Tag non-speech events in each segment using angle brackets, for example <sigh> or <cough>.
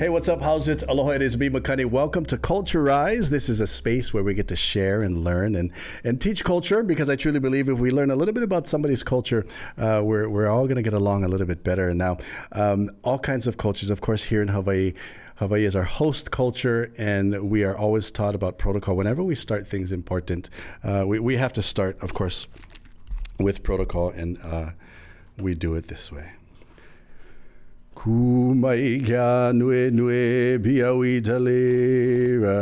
Hey, what's up? How's it? Aloha, it is me, Makani. Welcome to Culturize. This is a space where we get to share and learn and, and teach culture because I truly believe if we learn a little bit about somebody's culture, uh, we're, we're all going to get along a little bit better. And now, um, all kinds of cultures, of course, here in Hawaii. Hawaii is our host culture, and we are always taught about protocol. Whenever we start things important, uh, we, we have to start, of course, with protocol, and uh, we do it this way. Kumai kia nue nue piaui talera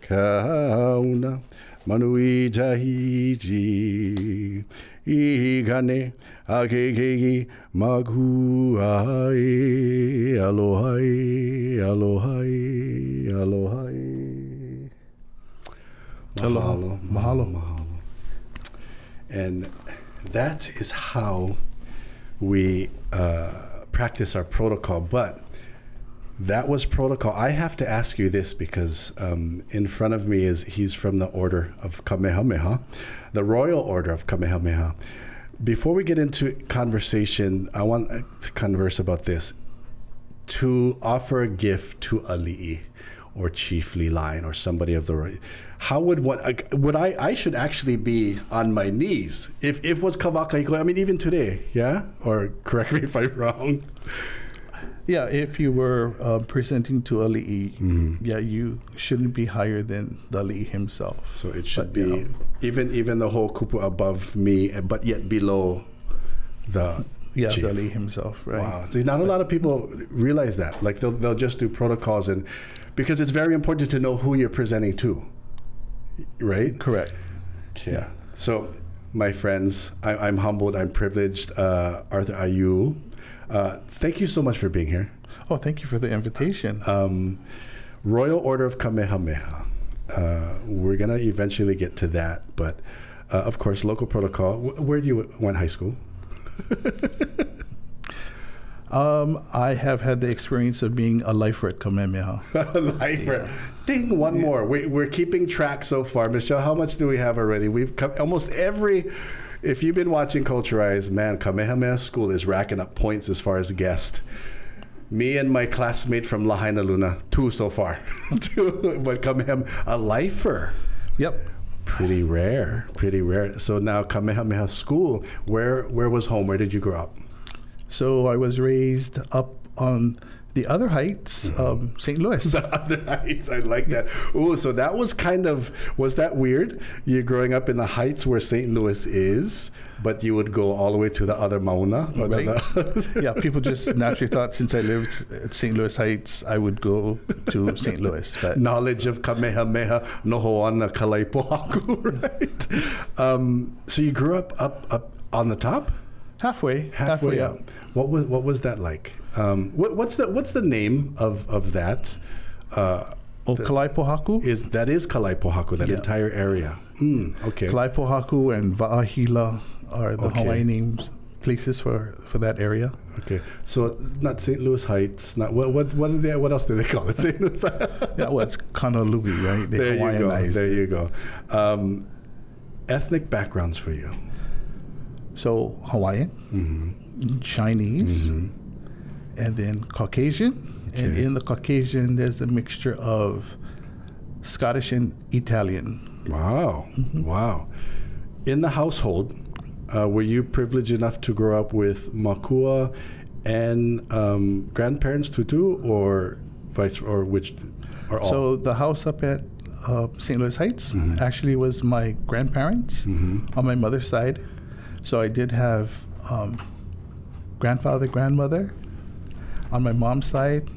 Kauna manui tahiti I kane a ke keiki maku ai Alohai, alohai, alohai. Mahalo, mahalo, mahalo. And that is how we uh, practice our protocol, but that was protocol. I have to ask you this because um, in front of me is he's from the order of Kamehameha, the royal order of Kamehameha. Before we get into conversation, I want to converse about this. To offer a gift to Ali'i or chiefly line or somebody of the how would one would I I should actually be on my knees if if was kawaka I mean even today yeah or correct me if I'm wrong yeah if you were uh, presenting to Ali'i mm-hmm. yeah you shouldn't be higher than the Ali'i himself so it should but, be you know, even even the whole kupu above me but yet below the yeah, Chief. Dali himself, right? Wow. See, not a lot of people realize that. Like they'll they'll just do protocols and because it's very important to know who you're presenting to, right? Correct. Yeah. So, my friends, I, am humbled. I'm privileged. Uh, Arthur Aiu, uh, thank you so much for being here. Oh, thank you for the invitation. Um, Royal Order of Kamehameha. Uh, we're gonna eventually get to that, but uh, of course, local protocol. where do you went high school? <laughs> Um, I have had the experience of being a lifer at Kamehameha. <laughs> lifer. Yeah. Ding, one yeah. more. We, we're keeping track so far. Michelle, how much do we have already? We've come almost every. If you've been watching Culturize, man, Kamehameha School is racking up points as far as guest. Me and my classmate from Lahainaluna, two so far. <laughs> two, but Kamehameha, a lifer. Yep pretty rare pretty rare so now kamehameha school where where was home where did you grow up so I was raised up on the other heights mm-hmm. of St. Louis. <laughs> The other heights, I like that. Oh, so that was kind of was that weird? You're growing up in the heights where St. Louis is, but you would go all the way to the other Mauna. Right. The yeah, people just <laughs> naturally thought since I lived at St. Louis Heights, I would go to St. Louis. But knowledge of Kamehameha Nohoana kalaipohaku, <laughs> right? Um, so you grew up up up on the top. Halfway, halfway, halfway up. up. What was what was that like? Um, what, what's the what's the name of of that? Uh, oh, Kalaipohaku is that is Kalaipohaku that yeah. entire area. Mm, okay. Kalaipohaku and Wa'ahila are the okay. Hawaiian names places for for that area. Okay, so not St. Louis Heights. Not what what what, they, what else do they call it? <laughs> St. Louis. yeah, well, it's Honolulu, right? They there you go. There you go. Um, ethnic backgrounds for you. So Hawaiian, mm-hmm. Chinese, mm-hmm. and then Caucasian. Okay. And in the Caucasian, there's a mixture of Scottish and Italian. Wow. Mm-hmm. Wow. In the household, uh, were you privileged enough to grow up with Makua and um, grandparents tutu, or vice, or which, or all? So the house up at uh, St. Louis Heights mm-hmm. actually was my grandparents mm-hmm. on my mother's side, so I did have um, grandfather, grandmother. On my mom's side,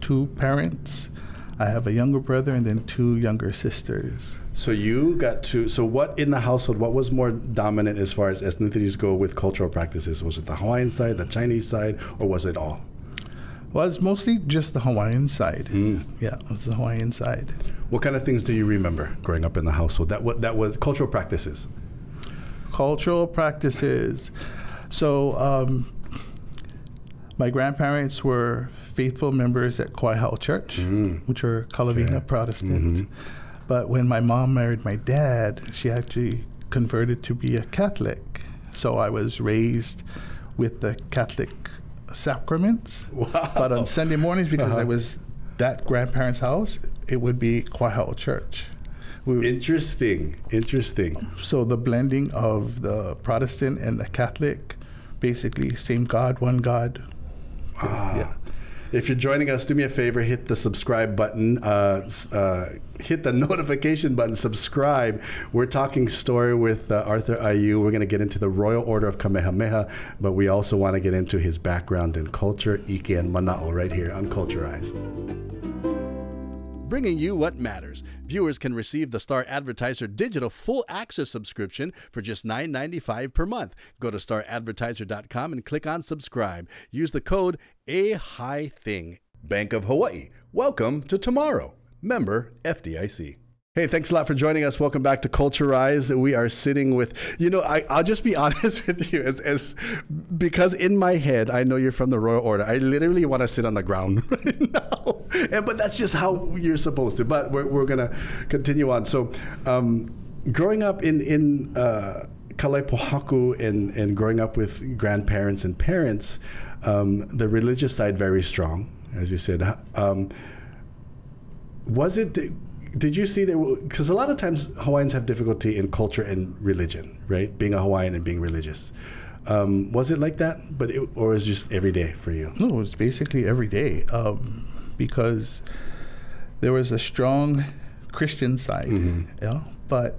two parents. I have a younger brother and then two younger sisters. So you got to. So what in the household? What was more dominant as far as ethnicities go with cultural practices? Was it the Hawaiian side, the Chinese side, or was it all? Well, it's mostly just the Hawaiian side. Mm. Yeah, it's the Hawaiian side. What kind of things do you remember growing up in the household? That what that was cultural practices cultural practices. So, um, my grandparents were faithful members at Kawaiaha'o Church, mm. which are Kalavina okay. Protestant. Mm-hmm. But when my mom married my dad, she actually converted to be a Catholic. So I was raised with the Catholic sacraments. Wow. But on Sunday mornings, because Uh-huh. I was that grandparents' house, it would be Kawaiaha'o Church. We Interesting. Interesting. so the blending of the Protestant and the Catholic, basically same God, one God. Ah. Yeah. If you're joining us, do me a favor, hit the subscribe button, uh, uh, hit the <laughs> notification button, subscribe. We're talking story with uh, Arthur Aiu. We're going to get into the Royal Order of Kamehameha, but we also want to get into his background in culture, Ike and Mana'o, right here on Culturised. Bringing you what matters. Viewers can receive the Star Advertiser digital full access subscription for just $9.95 per month. Go to staradvertiser.com and click on subscribe. Use the code A High Thing. Bank of Hawaii. Welcome to tomorrow. Member FDIC. Hey, thanks a lot for joining us. Welcome back to Culturize. We are sitting with, you know, I, I'll just be <laughs> honest with you, as, as because in my head, I know you're from the Royal Order. I literally want to sit on the ground <laughs> right now, and but that's just how you're supposed to. But we're, we're gonna continue on. So, um, growing up in in uh, and and growing up with grandparents and parents, um, the religious side very strong, as you said. Um, was it did you see that because a lot of times hawaiians have difficulty in culture and religion right being a hawaiian and being religious um, was it like that but it, or was it just every day for you No, it was basically every day um, because there was a strong Christian side, yeah. But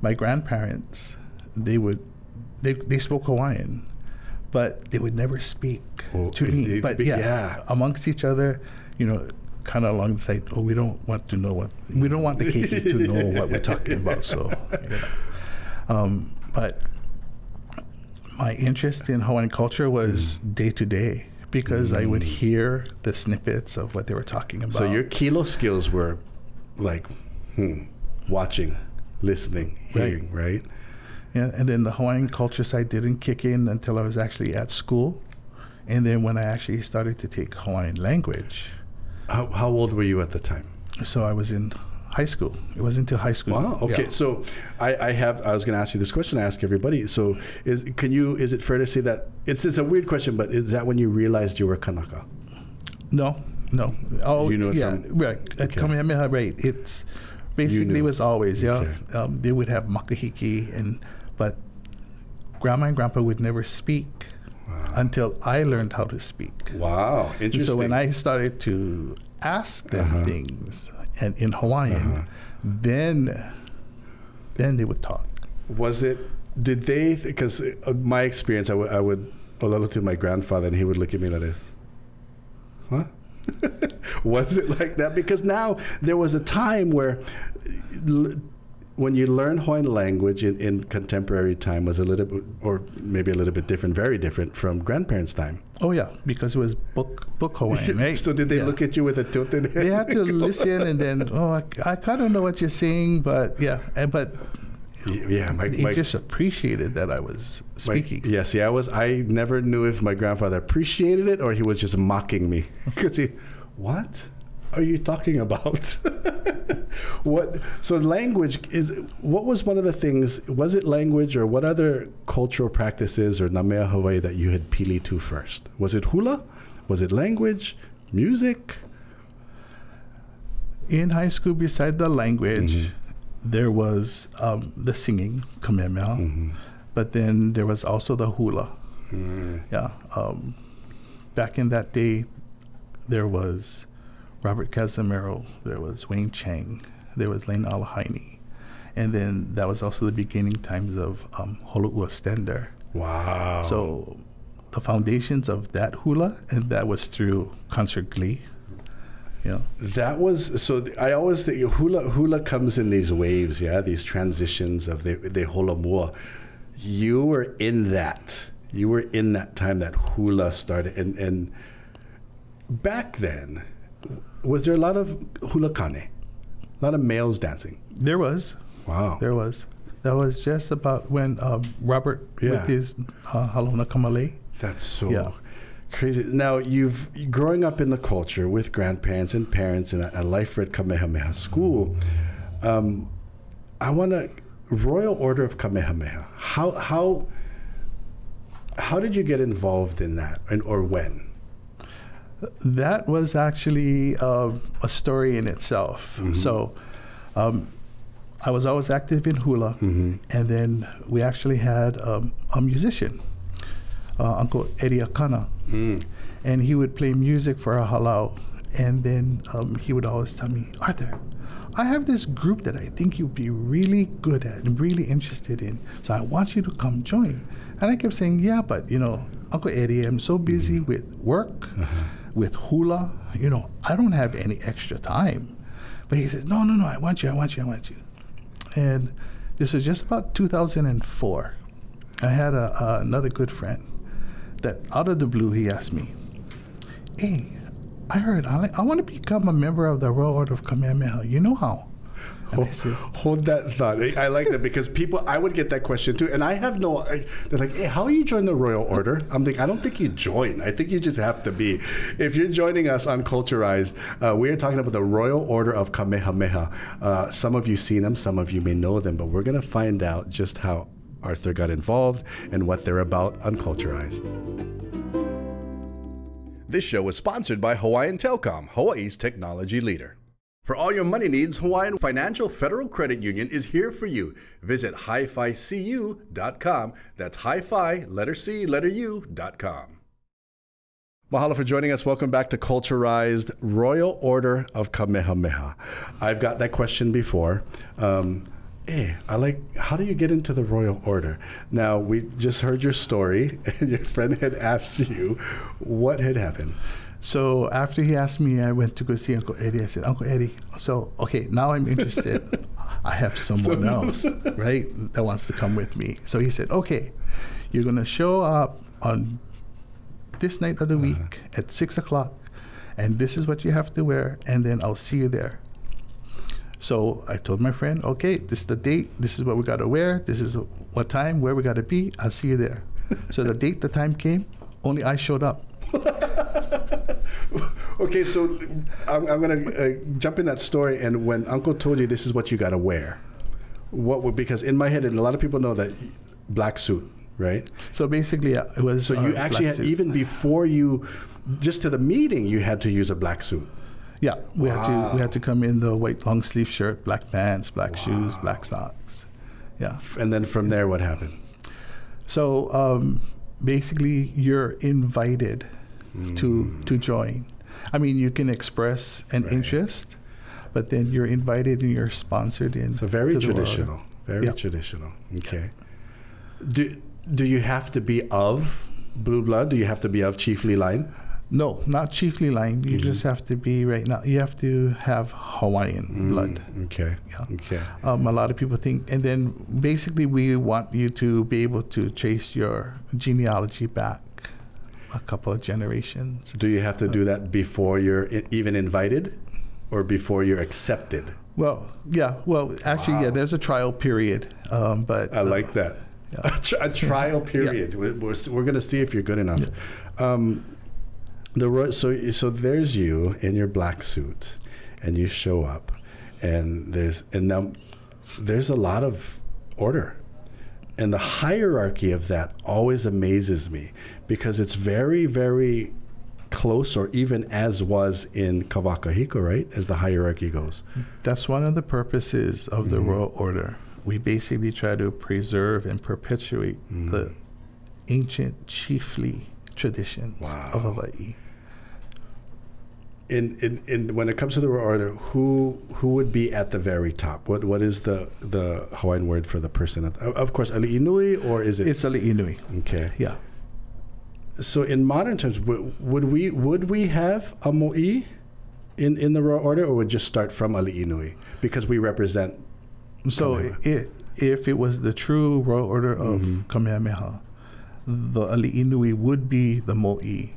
my grandparents, they would, they, they spoke Hawaiian, but they would never speak Oh, to me. but but yeah, yeah. amongst each other, you know, kind of along the side. Oh, we don't want to know what we don't want the keiki to <laughs> know what we're talking about. So, you know. um, but my interest in Hawaiian culture was Mm. day to day because I would hear the snippets of what they were talking about. so your kilo skills were like hmm, watching listening Right. hearing right, yeah, and then the Hawaiian culture side didn't kick in until I was actually at school, and then when I actually started to take Hawaiian language. How, how old were you at the time So I was in high school. It was into high school. Wow. Okay. Yeah. So I, I have. I was going to ask you this question. I ask everybody. So is can you? Is it fair to say that it's it's a weird question, but is that when you realized you were Kanaka? No, no. Oh, You knew it yeah, from- right. At Okay. Kamehameha, right. It's basically was always yeah. Okay. Um, they would have makahiki, and but grandma and grandpa would never speak until I learned how to speak. Wow. Interesting. So when I started to ask them Uh-huh. things and in Hawaiian, then then they would talk. was it? Did they? Because my experience, I would I would olelo to my grandfather, and he would look at me like this. What? <laughs> was it like that? Because now there was a time where. When you learn Hawaiian language in, in contemporary time was a little bit, or maybe a little bit different, very different from grandparents' time. Oh yeah, because it was book book Hawaiian, <laughs> right? So did they Yeah. look at you with a tilted head? They had to <laughs> listen and then oh I, I kind of know what you're saying, but yeah, and, but Yeah, my, he my, just appreciated that I was my speaking. yeah. See, I was I never knew if my grandfather appreciated it or he was just mocking me <laughs> because he, what are you talking about? <laughs> what? So language is what was one of the things? Was it language or what other cultural practices or namea Hawaii that you had pili to first? Was it hula? Was it language? Music? In high school, beside the language, Mm-hmm. there was um, the singing, kamehameha, Mm-hmm. but then there was also the hula. Mm. Yeah. Um, back in that day, there was Robert Cazimero, there was Wayne Chang, there was Lane Alahaini, and then that was also the beginning times of um, Holoua Stender. Wow. So the foundations of that hula, and that was through concert glee. Yeah. That was so. th- I always think hula hula comes in these waves, yeah, these transitions of the the hula mua. You were in that. You were in that time that hula started, and and back then, was there a lot of hula kane, a lot of males dancing? There was. Wow. There was. That was just about when um, Robert, Yeah. with his uh, Halau Na Kamalei. That's so Yeah. crazy. Now you've growing up in the culture with grandparents and parents in a, a life at Kamehameha school. Um, I want to Royal Order of Kamehameha. How how how did you get involved in that, and or when? That was actually uh, a story in itself. So, um, I was always active in hula, and then we actually had um, a musician, uh, Uncle Eddie Akana, and he would play music for a halau, and then um, he would always tell me, Arthur. I have this group that I think you'd be really good at and really interested in. So I want you to come join. And I kept saying, Yeah, but you know, Uncle Eddie, I'm so busy with work, with hula, you know, I don't have any extra time. But he said, No, no, no, I want you, I want you, I want you. And this was just about 2004. I had a, uh, another good friend that out of the blue he asked me, Hey, I heard I, I want to become a member of the Royal Order of Kamehameha. You know how? And I said, Hold that thought. I like that because people, I would get that question too, and I have no. I- They're like, "Hey, how you join the Royal Order?" I'm like, I don't think you join. I think you just have to be. If you're joining us on Culturised, uh, we are talking about the Royal Order of Kamehameha. Uh, some of you seen them, some of you may know them, but we're gonna find out just how Arthur got involved and what they're about on Culturised. This show is sponsored by Hawaiian Telcom, Hawaii's technology leader. For all your money needs, Hawaiian Financial Federal Credit Union is here for you. Visit hificu.com. That's hi-fi, letter C, letter U.com. Mahalo for joining us. Welcome back to Culturised Royal Order of Kamehameha. I've got that question before. Um, eh, I like, how do you get into the Royal Order? Now, we just heard your story, <laughs> and your friend had asked you what had happened. So after he asked me, I went to go see Uncle Eddie. I said, Uncle Eddie, so okay, now I'm interested. <laughs> I have someone else, right, that wants to come with me. So he said, okay, you're gonna show up on this night of the uh-huh. week at six o'clock, and this is what you have to wear, and then I'll see you there. So I told my friend, okay, this is the date, this is what we gotta wear, this is what time, where we gotta be. I'll see you there. so the <laughs> date, the time came. Only I showed up. <laughs> <laughs> Okay, so I'm, I'm going to uh, jump in that story. And when Uncle told you this is what you got to wear, what would, because in my head, and a lot of people know that black suit, right? So basically, yeah, it was. So you uh, actually, had, even before you, just to the meeting, you had to use a black suit. yeah, we had to we had to come in the white long sleeve shirt, black pants, black shoes, black socks. Yeah. And then from there, what happened? So um, basically, you're invited to to join. I mean, you can express an interest, but then you're invited and you're sponsored in. So very traditional. Very Yeah. traditional. Okay. Do do you have to be of blue blood? Do you have to be of chiefly line? No, not chiefly line. You Mm-hmm. just have to be right now. You have to have Hawaiian blood. Okay. Yeah. Okay. Um, a lot of people think, and then basically we want you to be able to trace your genealogy back a couple of generations. Do you have to do that before you're even invited, or before you're accepted? Well, yeah. Well, actually, yeah. There's a trial period, um, but I like that. <laughs> A, tr- a trial <laughs> period. We're, we're, we're going to see if you're good enough. Um, the ro- so so there's you in your black suit, and you show up, and there's and now there's a lot of order, and the hierarchy of that always amazes me because it's very very close or even as was in Kawakahiko, right? As the hierarchy goes. that's one of the purposes of the mm-hmm. Royal Order. We basically try to preserve and perpetuate the mm. ancient chiefly traditions of Hawaii. In, in, in when it comes to the Royal order, who who would be at the very top? What what is the the Hawaiian word for the person? At, of course, ali'inui, or is it It's Ali'inui. okay? Yeah. So in modern terms, would, would we would we have a mo'i in in the Royal order, or would just start from ali'inui because we represent? So Kamehameha. it, if it was the true royal order of mm-hmm. Kamehameha, the Ali'inui would be the mo'i.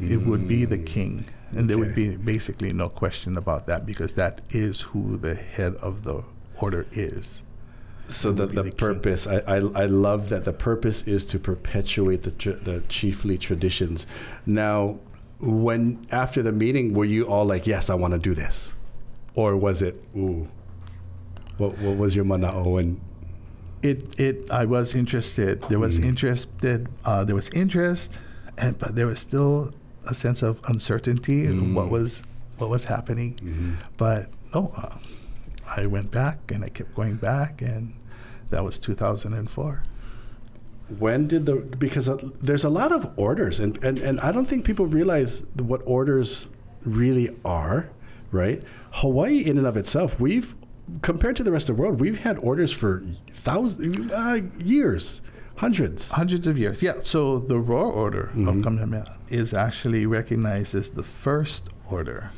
It would be the mm. king. And there would be basically no question about that because that is who the head of the order is. So the, the the purpose, I, I, I love that the purpose is to perpetuate the, tr- the chiefly traditions. Now, when after the meeting, were you all like, yes, I want to do this? Or was it, ooh, what, what was your mana'o? And it it I was interested. There was interested. Uh, there was interest, and but there was still a sense of uncertainty in what was what was happening. But no, uh, I went back and I kept going back, and that was 2004. When did the because uh, there's a lot of orders and, and and I don't think people realize what orders really are, right? Hawaii in and of itself, we've compared to the rest of the world, we've had orders for thousands uh, years, hundreds. Hundreds of years. Yeah. So the Royal Order of mm-hmm. Kamehameha is actually recognized as the first order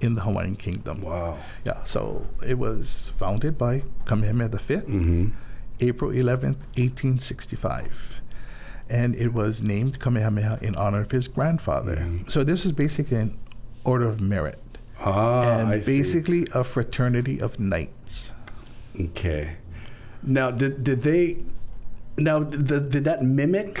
in the Hawaiian Kingdom. Wow. Yeah. So it was founded by Kamehameha mm-hmm. V, April 11th, 1865. And it was named Kamehameha in honor of his grandfather. Mm-hmm. So this is basically an order of merit Ah, and I see. basically a fraternity of knights. Okay. Now, did did they? Now, did, did that mimic?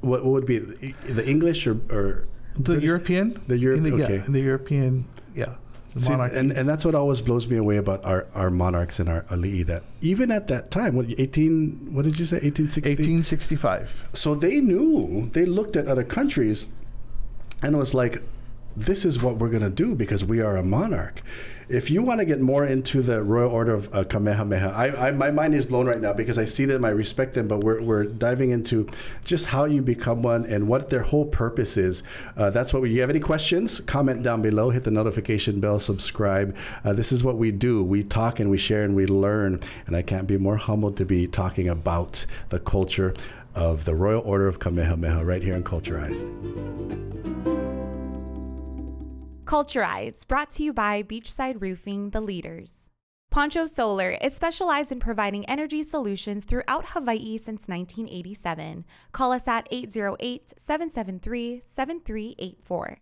What, what would be the the English or, or The British? European? The Europe- in the, okay. Yeah, the European, yeah. See, and and that's what always blows me away about our, our monarchs and our ali'i. That even at that time, what eighteen? What did you say? Eighteen sixty. 1865. So they knew. They looked at other countries, and it was like, this is what we're going to do because we are a monarch. If you want to get more into the Royal Order of uh, Kamehameha, I, I, my mind is blown right now because I see them, I respect them, but we're, we're diving into just how you become one and what their whole purpose is. Uh, that's what we. You have any questions? Comment down below. Hit the notification bell. Subscribe. Uh, this is what we do. We talk and we share and we learn. And I can't be more humbled to be talking about the culture of the Royal Order of Kamehameha right here in Culturised. Culturised, brought to you by Beachside Roofing, the leaders. Poncho Solar is specialized in providing energy solutions throughout Hawaii since 1987. Call us at 808 773 7384.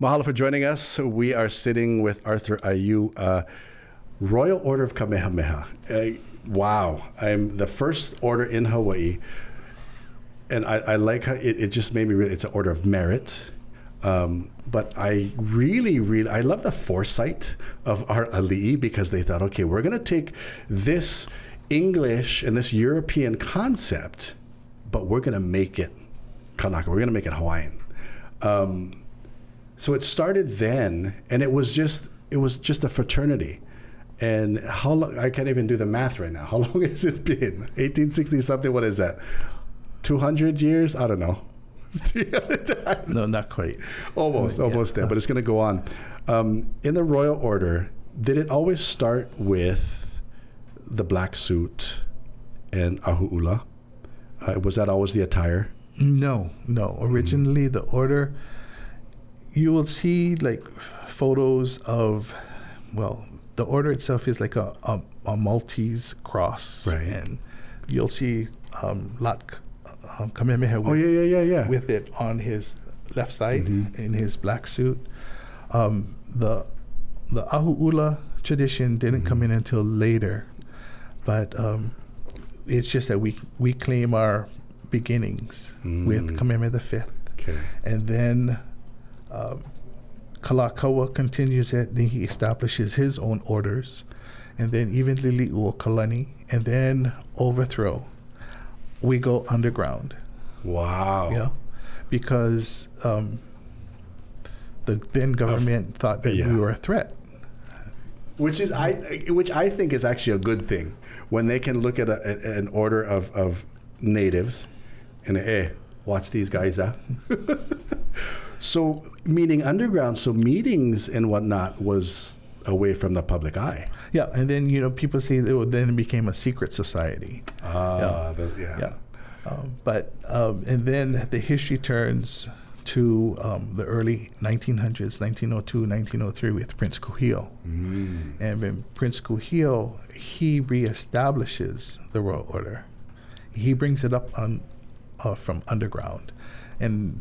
Mahalo for joining us. We are sitting with Arthur Aiu, uh, Royal Order of Kamehameha. Uh, wow, I'm the first order in Hawaii, and I, I like how it, it just made me. Really, it's an order of merit. Um, but I really, really, I love the foresight of our ali'i because they thought, okay, we're going to take this English and this European concept, but we're going to make it Kanaka. We're going to make it Hawaiian. Um, so it started then, and it was just it was just a fraternity. And how long? I can't even do the math right now. <laughs> How long has it been? 1860 something. What is that? 200 years? I don't know. <laughs> 300 No, not quite. almost, almost there. But it's going to go on. Um, in the royal order, did it always start with the black suit and ahu'ula? Uh, was that always the attire? No, no. Originally, the order, you will see like photos of, well, the order itself is like a, a, a Maltese cross. Right. And you'll see um, Lot um, Kamehameha Oh with, yeah, yeah, yeah, yeah. with it on his left side Mm-hmm. in his black suit. Um, the the Ahu'ula tradition didn't come Mm-hmm. in until later, but um, it's just that we we claim our beginnings Mm. with Kamehameha V, okay. and then um, Kalakaua continues it. Then he establishes his own orders, and then even Liliuokalani, and then overthrow. We go underground. Wow. Yeah, because um, the then government thought that yeah. we were a threat. which is I which I think is actually a good thing when they can look at a, an order of, of natives and hey, watch these guys out. <laughs> so meaning underground, so meetings and whatnot was away from the public eye. Yeah, and then you know people say it then it became a secret society. Ah, that's- yeah. Yeah, um, but um, and then the history turns to um, the early 1900s, 1902, 1903 with Prince Kuhio. Mm. And when Prince Kuhio, he reestablishes the royal order. He brings it up on uh, from underground, and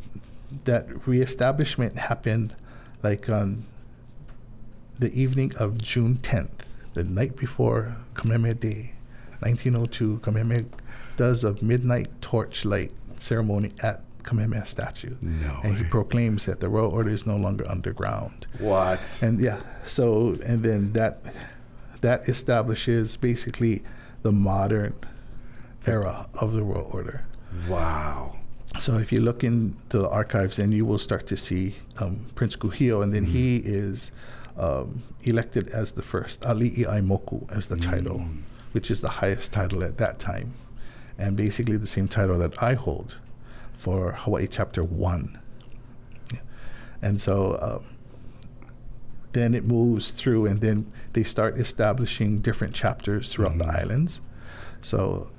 that reestablishment happened like on the evening of June 10th, the night before Kamehameha Day, 1902. Kamehameha does a midnight torchlight ceremony at Kamehameha statue, No and he proclaims that the royal order is no longer underground. What? And yeah, so and then that that establishes basically the modern era of the Royal Order. Wow. So if you look into the archives, then you will start to see um, Prince Kuhio, and then he is um, elected as the first Ali'i Aimoku as the title, which is the highest title at that time, and basically the same title that I hold for Hawaii Chapter One. Yeah. And so um, then it moves through, and then they start establishing different chapters throughout the islands. So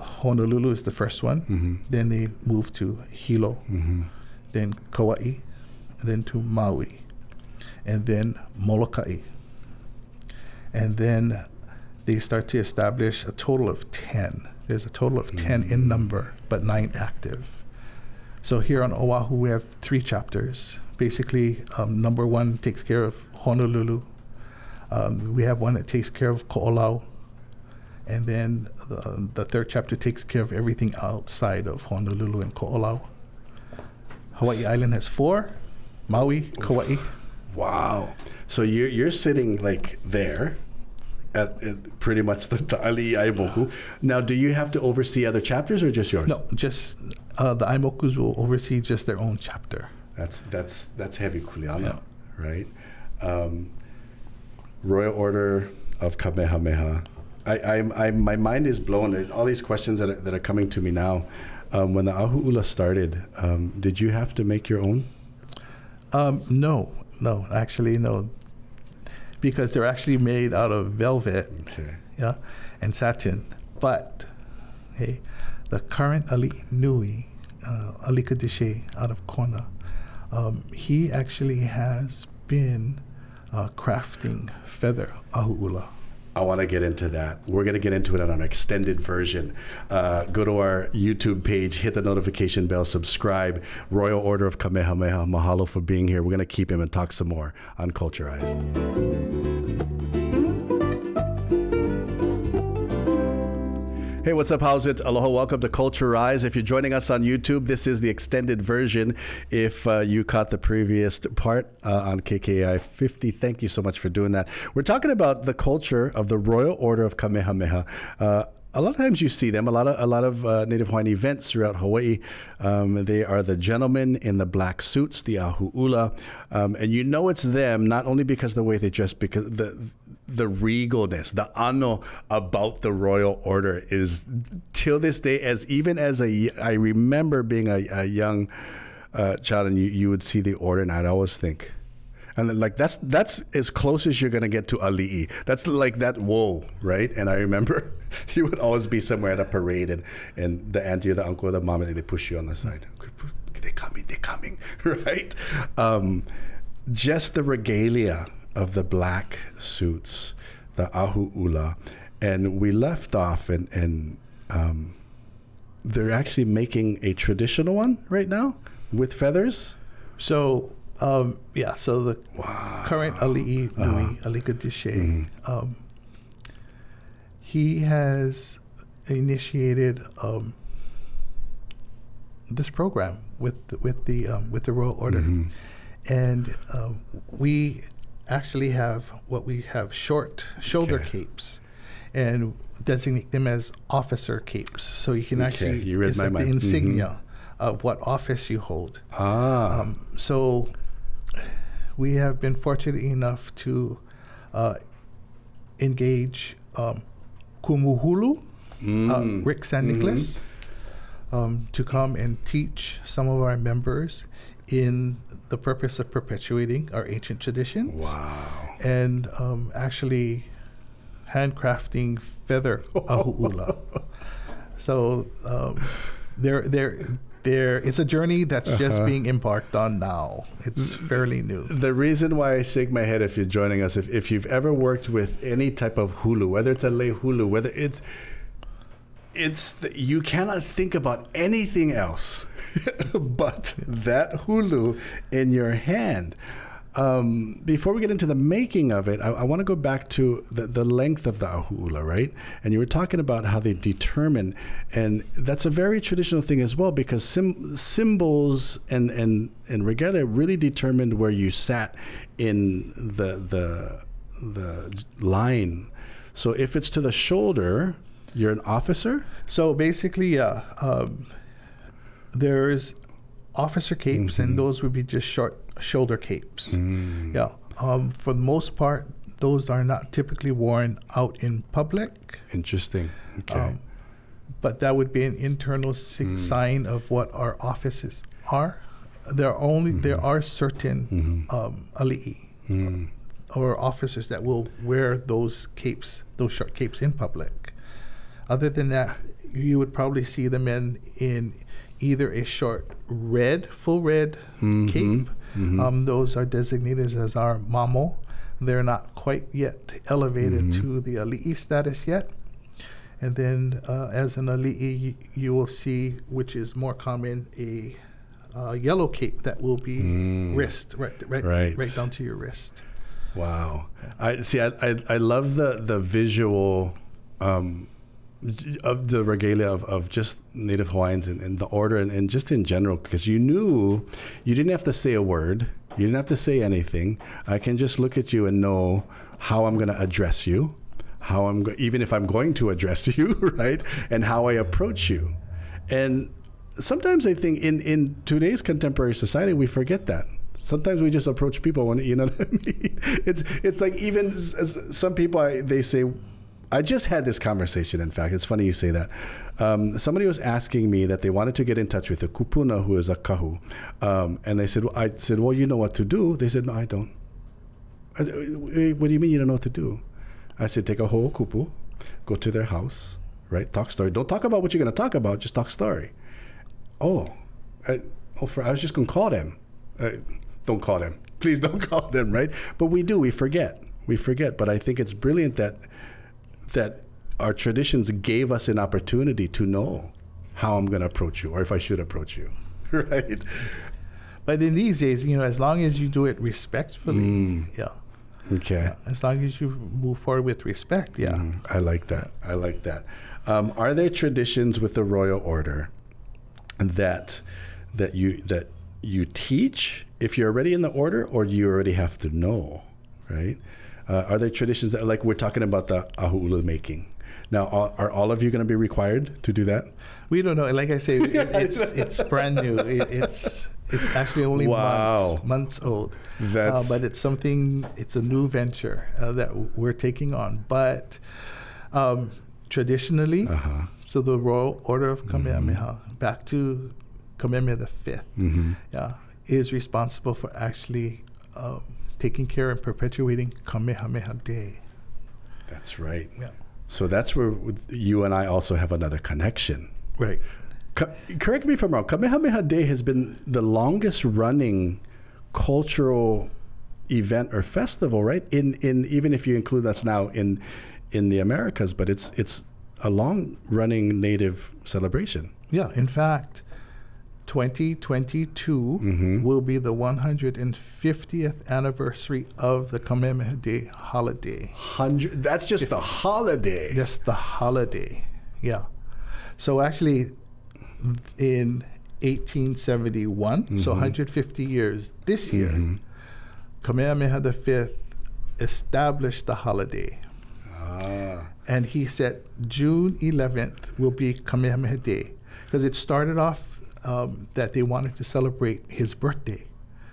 Honolulu is the first one. Then they move to Hilo, then Kauai, then to Maui, and then Molokai. And then they start to establish a total of 10. There's a total of 10 in number, but nine active. So here on Oahu, we have three chapters. Basically, um, number one takes care of Honolulu. Um, we have one that takes care of Ko'olau. And then the, the third chapter takes care of everything outside of Honolulu and Ko'olau. Hawaii Island has four Maui, Kauai. Wow. So you're you're sitting like there at, at pretty much the <laughs> Ta'ali Aimoku. Now, do you have to oversee other chapters or just yours? No, just uh, the Aimokus will oversee just their own chapter. That's that's that's heavy kuleana, right? Um, Royal Order of Kamehameha. I, I'm, I'm, my mind is blown. There's all these questions that are, that are coming to me now. Um, when the Ahu'ula started, um, did you have to make your own? Um, no, no, actually, no. Because they're actually made out of velvet, Okay. yeah, and satin. But, hey, the current Ali Nui, uh, Alika Deshe out of Kona, um, he actually has been uh, crafting feather ahu'ula. I want to get into that. We're going to get into it on an extended version. Uh, go to our YouTube page, hit the notification bell, subscribe. Royal Order of Kamehameha, mahalo for being here. We're going to keep him and talk some more on Culturised. Hey, what's up? How's it? Aloha. Welcome to Culture Rise. If you're joining us on YouTube, this is the extended version. If uh, you caught the previous part uh, on KKI 50, thank you so much for doing that. We're talking about the culture of the Royal Order of Kamehameha. Uh, a lot of times you see them. A lot of a lot of uh, Native Hawaiian events throughout Hawaii. Um, they are the gentlemen in the black suits, the ahu'ula, um, and you know it's them not only because of the way they dress, because the the regalness, the ano about the royal order is till this day. As even as a, I remember being a, a young uh, child, and you, you would see the order, and I'd always think, and like that's that's as close as you're gonna get to ali'i. That's like that whoa, right? And I remember <laughs> you would always be somewhere at a parade, and and the auntie or the uncle or the mom, and they push you on the side. They're coming, they're coming, <laughs> right? Um, just the regalia of the black suits, the ahu'ula, and we left off, and and um, they're actually making a traditional one right now with feathers. So, um, yeah, so the current Ali'i Nui, Alika Deshe, um, he has initiated um, this program with the, with the um, with the Royal Order, and um, we actually have what we have short shoulder Okay. capes, and designate them as officer capes. So you can actually you read it's my like the mind. Mhm. insignia of what office you hold. Ah, Um, so we have been fortunate enough to uh, engage um, Kumuhulu, uh, Rick San Nicolas, um, to come and teach some of our members in the purpose of perpetuating our ancient traditions wow. and um, actually handcrafting feather <laughs> ahu'ula. so um, they're, they're, they're, it's a journey that's just being embarked on now. It's fairly new. The reason why I shake my head if you're joining us, if, if you've ever worked with any type of hulu, whether it's a lay hulu, whether it's it's the, you cannot think about anything else <laughs> but that hulu in your hand. Um, before we get into the making of it, I, I want to go back to the, the length of the ahu'ula, right? And you were talking about how they determine, and that's a very traditional thing as well because symbols and, and, and regalia really determined where you sat in the, the, the line So if it's to the shoulder, you're an officer. So basically, yeah, um, there's officer capes, and those would be just short shoulder capes. Yeah. Um, for the most part, those are not typically worn out in public, Interesting. Okay. um, but that would be an internal si- sign of what our offices are. There are only there are certain um, ali'i or officers that will wear those capes, those short capes in public. Other than that, you would probably see the men in either a short red, full red cape. Um, those are designated as our mamo. They're not quite yet elevated to the ali'i status yet. And then, uh, as an ali'i, you, you will see, which is more common, a uh, yellow cape that will be wrist, right, right, Right. right down to your wrist. Wow. I see. I, I, I love the the visual um, of the regalia of, of just Native Hawaiians and, and the order and, and just in general because you knew you didn't have to say a word. You didn't have to say anything. I can just look at you and know how I'm going to address you, how I'm even if I'm going to address <laughs> you, right, and how I approach you. And sometimes I think in in today's contemporary society we forget that. Sometimes we just approach people when you know what I <laughs> mean. It's it's like even some people I, they say. I just had this conversation. In fact, it's funny you say that. Um, somebody was asking me that they wanted to get in touch with a kupuna who is a kahu, um, and they said, well, "I said, well, you know what to do." They said, "No, I don't." I said, "Eh, what do you mean you don't know what to do? I said, take a whole kupu, go to their house, right? Talk story. Don't talk about what you're going to talk about. Just talk story. Oh, I, oh, for, I was just going to call them. Uh, don't call them. <laughs> Please don't call them, right? But we do. We forget. We forget. But I think it's brilliant that that our traditions gave us an opportunity to know how I'm going to approach you or if I should approach you, <laughs> right? But in these days, you know, as long as you do it respectfully, yeah. Okay. As long as you move forward with respect, yeah. Mm, I like that. I like that. Um, are there traditions with the royal order that that you that you teach if you're already in the order, or do you already have to know? Right? Uh, are there traditions that, like we're talking about the ahu'ula making? Now, are, all of you going to be required to do that? We don't know. Like I say, <laughs> it, it's it's brand new. It, it's it's actually only Wow. months months old. That's- uh, but it's something. It's a new venture uh, that we're taking on. But um, traditionally, Uh-huh. so the Royal Order of Kamehameha, back to Kamehameha the 5th Mm-hmm. yeah, is responsible for actually um, taking care and perpetuating Kamehameha Day. That's right. Yeah. So that's where you and I also have another connection. Right. Co- correct me if I'm wrong. Kamehameha Day has been the longest running cultural event or festival, right? In in even if you include us now in in the Americas, but it's it's a long running native celebration. Yeah, in fact, 2022 Mm-hmm. will be the 150th anniversary of the Kamehameha Day holiday. Hundred. That's just the holiday. Just the holiday. Yeah. So actually, in 1871, so 150 years this year, Kamehameha V established the holiday. Ah, and he said June 11th will be Kamehameha Day because it started off um, that they wanted to celebrate his birthday.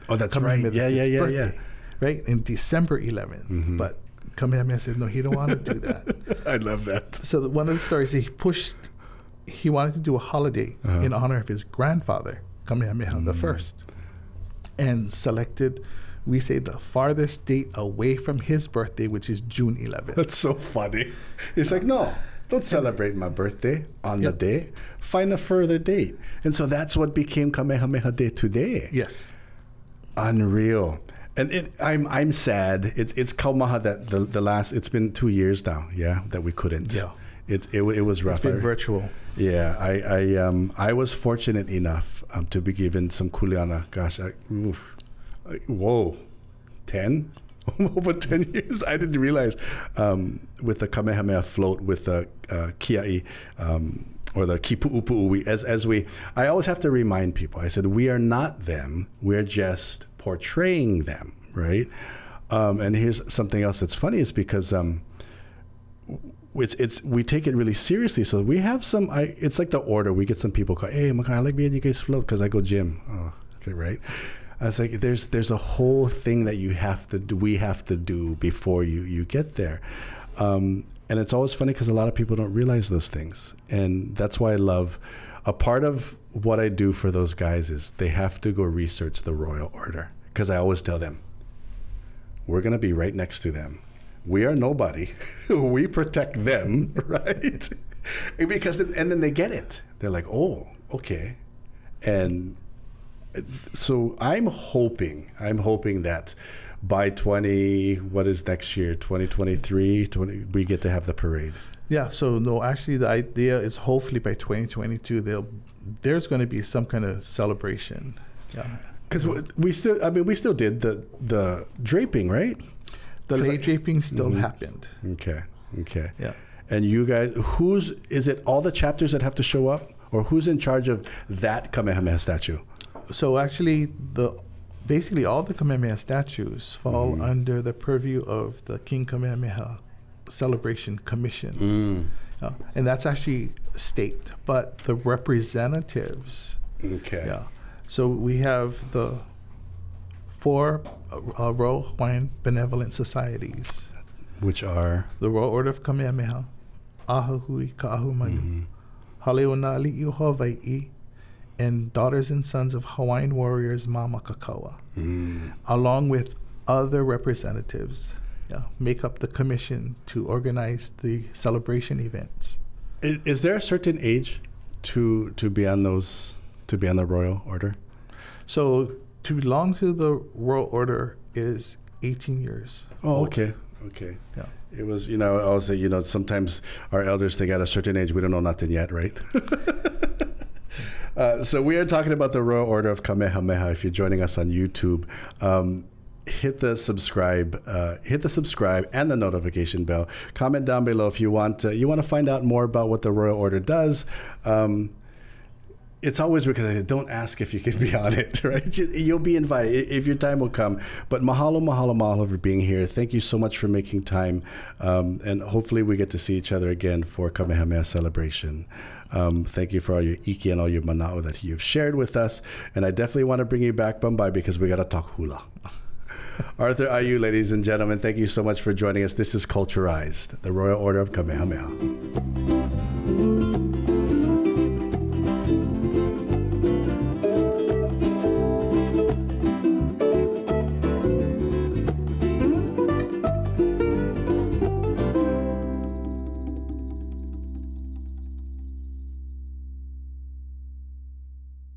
oh, that's right. Kamehameha Yeah, yeah, yeah, yeah. birthday, Right in December 11th, mm-hmm. but Kamehameha said no, he don't want to do that. <laughs> I love that. so the, one of the stories he pushed, he wanted to do a holiday uh-huh. in honor of his grandfather Kamehameha the mm. first, and selected. We say the farthest date away from his birthday, which is June 11th. That's so funny. It's like, no, don't celebrate my birthday on Yep. the day. Find a further date. And so that's what became Kamehameha Day today. Yes. Unreal. And it, I'm I'm sad. It's it's Kaumaha that the, the last it's been two years now, yeah, that we couldn't. Yeah. It's it, it was rough. It's been I- virtual. yeah, I I um I was fortunate enough um, to be given some kuleana. Gosh, I, oof, I- whoa, ten <laughs> over ten years. I didn't realize um, with the Kamehameha float with the uh, kiai. Um, or the kipu'upu'u, we, as, as we, I always have to remind people, I said, we are not them, we're just portraying them, right? Um, and here's something else that's funny is because um, it's it's we take it really seriously. So we have some. I it's like the order. We get some people call, hey, I like being you guys float because I go gym. Oh, okay, right. I was like, there's there's a whole thing that you have to do, we have to do before you you get there, um, and it's always funny because a lot of people don't realize those things, and that's why I love. A part of what I do for those guys is they have to go research the royal order because I always tell them, we're gonna be right next to them. We are nobody. <laughs> we protect them, <laughs> right? <laughs> because and then they get it. They're like, oh, okay, and so I'm hoping, I'm hoping that by 20, what is next year, 2023, 20, we get to have the parade. Yeah. So no, actually, the idea is hopefully by 2022, they'll there's going to be some kind of celebration. Yeah. Because we still, I mean, we still did the the draping, right? The lei draping still mm-hmm. happened. Okay. Okay. Yeah. And you guys, who's is it? All the chapters that have to show up, or who's in charge of that Kamehameha statue? So actually the basically all the Kamehameha statues fall mm-hmm. under the purview of the King Kamehameha Celebration Commission. Mm. Uh, and that's actually state, but the representatives. Okay. Yeah. So we have the four uh, Royal Hawaiian Benevolent Societies, which are the Royal Order of Kamehameha, Ahahui Ka'ahumanu, mm-hmm. Haleona Hawaii, and Daughters and Sons of Hawaiian Warriors Mamakakaua, mm. along with other representatives, yeah, make up the commission to organize the celebration events. Is, is, there a certain age to to be on those to be on the royal order? So to belong to the royal order is 18 years. Oh, old. okay, okay. Yeah. It was, you know, I was say, you know, sometimes our elders think at a certain age we don't know nothing yet, right? <laughs> Uh, so we are talking about the Royal Order of Kamehameha. If you're joining us on YouTube, um, hit the subscribe, uh, hit the subscribe and the notification bell. Comment down below if you want to, you want to find out more about what the Royal Order does. Um, it's always because I don't ask if you can be <laughs> on it, right? You'll be invited if your time will come. But mahalo, mahalo, mahalo for being here. Thank you so much for making time. Um, and hopefully we get to see each other again for Kamehameha celebration. Um, thank you for all your ike and all your manao that you've shared with us. And I definitely want to bring you back, Bombay, because we got to talk hula. <laughs> Arthur Aiu, ladies and gentlemen, thank you so much for joining us. This is Culturised, the Royal Order of Kamehameha.